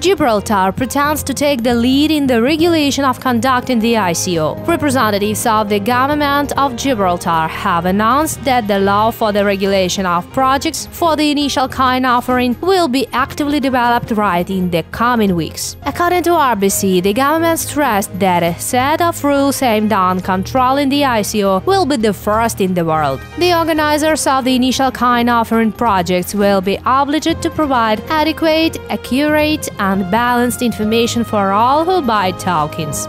Gibraltar pretends to take the lead in the regulation of conduct in the ICO. Representatives of the government of Gibraltar have announced that the law for the regulation of projects for the initial coin offering will be actively developed right in the coming weeks. According to RBC, the government stressed that a set of rules aimed on controlling the ICO will be the first in the world. The organizers of the initial coin offering projects will be obliged to provide adequate, accurate, and balanced information for all who buy tokens.